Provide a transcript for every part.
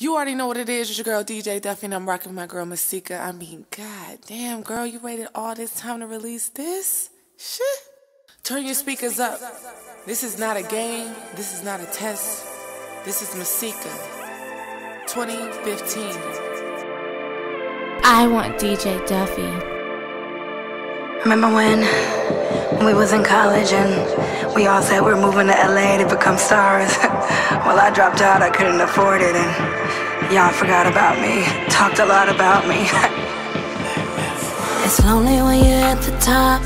You already know what it is. It's your girl DJ Duffy, and I'm rocking with my girl Masika. I mean, god damn, girl, you waited all this time to release this? Shit. Turn your speakers up. This is not a game. This is not a test. This is Masika. 2015. I want DJ Duffy. Remember when we was in college and we all said we're moving to LA to become stars? well, I dropped out, I couldn't afford it, and y'all forgot about me, talked a lot about me. it's lonely when you're at the top,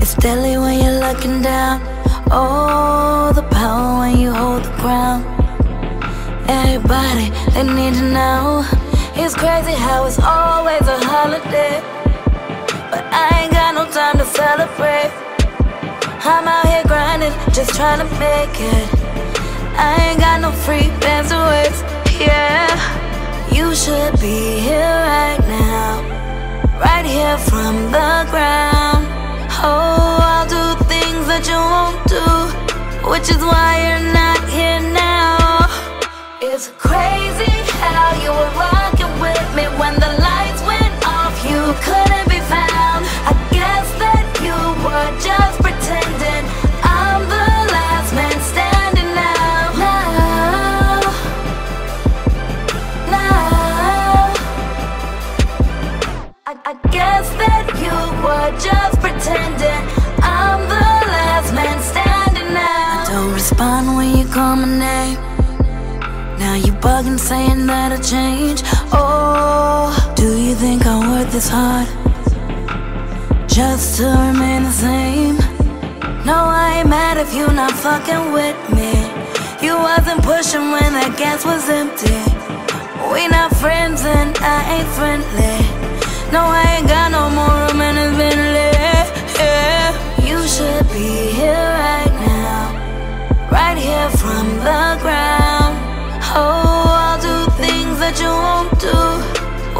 it's deadly when you're looking down. Oh, the power when you hold the crown. Everybody, they need to know. It's crazy how it's always a holiday. But I ain't got no time to celebrate. I'm out here grinding, just trying to make it. I ain't got no free bands to waste, Oh, I'll do things that you won't do, which is why you're not here now. It's crazy how you were rocking with me when the bugging saying that I change. Oh, do you think I work this hard just to remain the same? No, I ain't mad if you not fucking with me. You wasn't pushing when that gas was empty. We not friends and I ain't friendly. No, I ain't got no more room in this Bentley.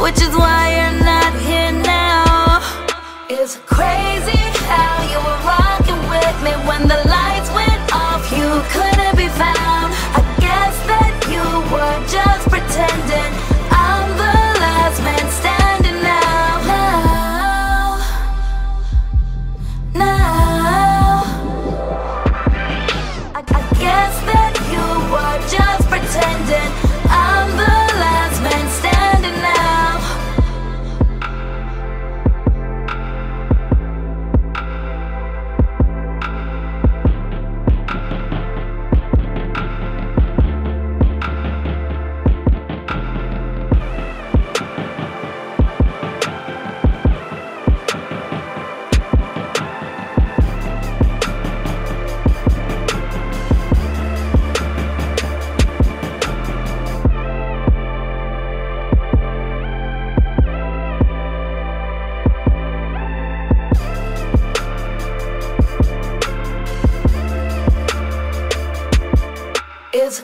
Which is why you're not here now. It's crazy how you were rocking with me When the lights went off, you couldn't be found. I guess that you were just pretending.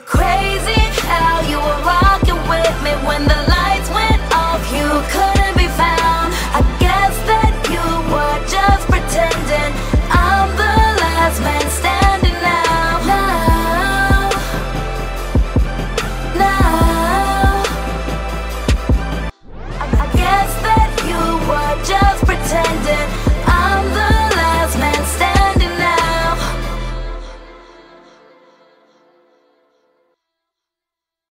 crazy.